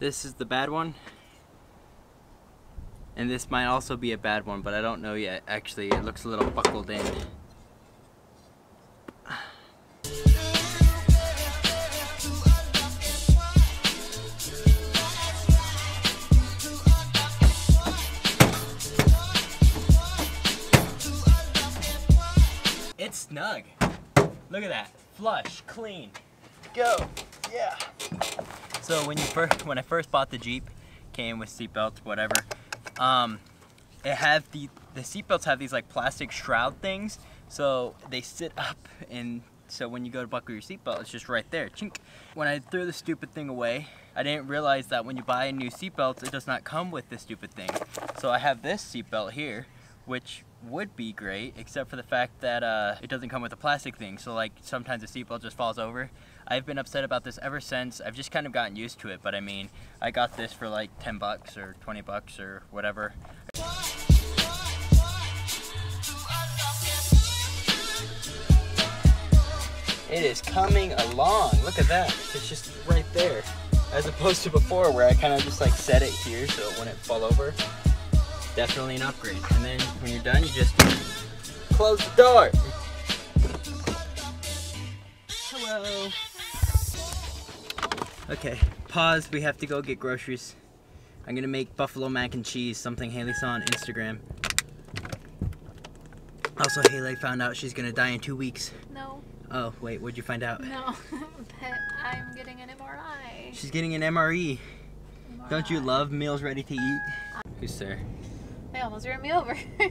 This is the bad one. And this might also be a bad one, but I don't know yet. Actually, it looks a little buckled in. It's snug. Look at that. Flush, clean. Go. Yeah. So when you first, when I first bought the Jeep, came with seatbelts, whatever. Um, it had the the seatbelts have these like plastic shroud things, so they sit up, and so when you go to buckle your seatbelt, it's just right there. Chink. When I threw the stupid thing away, I didn't realize that when you buy a new seatbelt, it does not come with this stupid thing. So I have this seatbelt here, which would be great, except for the fact that uh, it doesn't come with a plastic thing. So like sometimes the seatbelt just falls over. I've been upset about this ever since. I've just kind of gotten used to it, but I mean, I got this for like 10 bucks or 20 bucks or whatever. It is coming along. Look at that. It's just right there. As opposed to before where I kind of just like set it here so it wouldn't fall over. Definitely an upgrade. And then when you're done, you just close the door. Hello. Okay, pause. We have to go get groceries. I'm gonna make buffalo mac and cheese, something Haley saw on Instagram. Also, Haley found out she's gonna die in two weeks. No, Oh, wait, what'd you find out? no, that I'm getting an MRI. She's getting an MRE. Don't you love meals ready to eat? Uh, Who's there? They almost ran me over.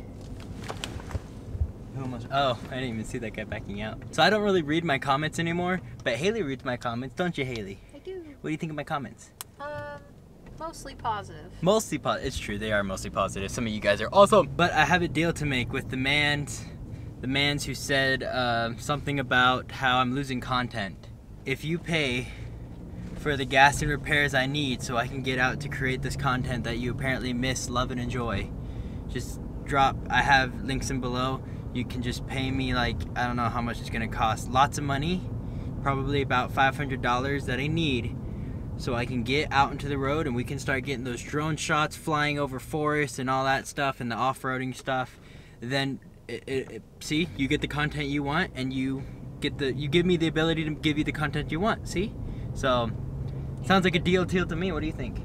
Almost? Oh, I didn't even see that guy backing out. So I don't really read my comments anymore, but Haley reads my comments, don't you, Haley? I do. What do you think of my comments? Um, mostly positive. Mostly positive. It's true, they are mostly positive. Some of you guys are awesome. But I have a deal to make with the mans, the mans who said uh, something about how I'm losing content. If you pay for the gas and repairs I need so I can get out to create this content that you apparently miss, love, and enjoy, just drop. I have links in below. You can just pay me like I don't know how much it's gonna cost. Lots of money, probably about $500 that I need so I can get out into the road and we can start getting those drone shots flying over forests and all that stuff and the off-roading stuff then it, it, it- see you get the content you want and you get the you give me the ability to give you the content you want see so sounds like a deal deal to me what do you think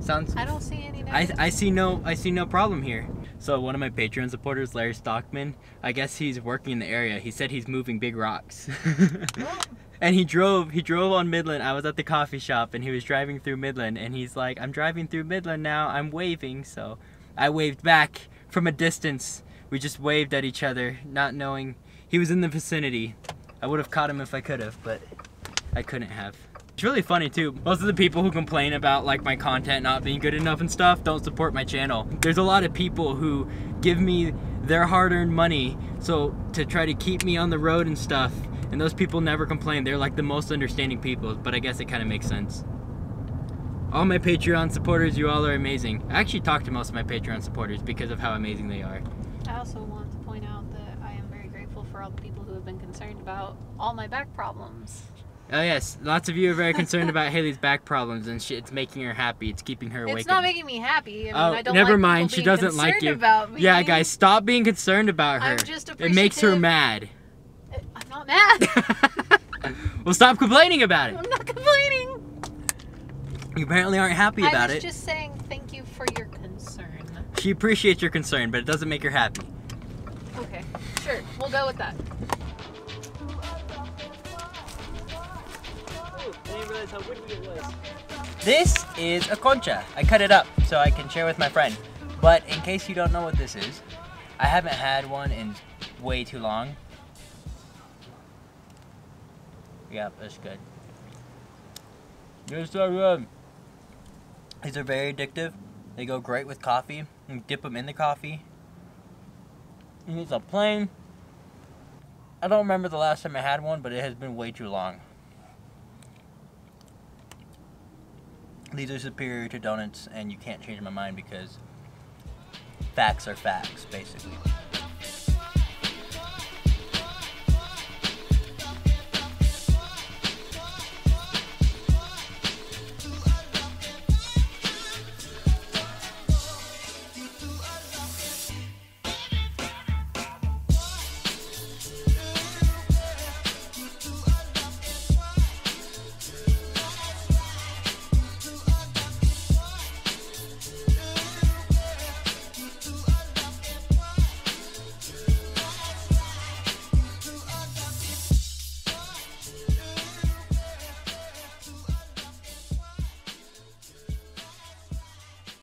sounds I don't see any. I, negatives. I see no I see no problem here. So one of my Patreon supporters, Larry Stockman, I guess he's working in the area. He said he's moving big rocks. and he drove he drove on Midland. I was at the coffee shop and he was driving through Midland and he's like, I'm driving through Midland now, I'm waving, so I waved back from a distance. We just waved at each other, not knowing he was in the vicinity. I would have caught him if I could have, but I couldn't have. It's really funny too. Most of the people who complain about like my content not being good enough and stuff don't support my channel. There's a lot of people who give me their hard-earned money so to try to keep me on the road and stuff. And those people never complain. They're like the most understanding people, but I guess it kind of makes sense. All my Patreon supporters, you all are amazing. I actually talk to most of my Patreon supporters because of how amazing they are. I also want to point out that I am very grateful for all the people who have been concerned about all my back problems. Oh yes, lots of you are very concerned about Haley's back problems and she, it's making her happy. It's keeping her awake. It's not making me happy. I mean, Oh, I don't never like mind. She doesn't like you. Yeah, guys, stop being concerned about her. I'm just it makes her mad. Uh, I'm not mad. well, stop complaining about it. I'm not complaining. You apparently aren't happy about it. I was it. just saying thank you for your concern. She appreciates your concern, but it doesn't make her happy. Okay, sure, we'll go with that. how it was. This is a concha. I cut it up so I can share with my friend. But in case you don't know what this is, I haven't had one in way too long. Yeah, that's good. They're so good. These are very addictive. They go great with coffee. You dip them in the coffee. And it's a plain. I don't remember the last time I had one, but it has been way too long. these are superior to donuts and you can't change my mind because facts are facts, basically.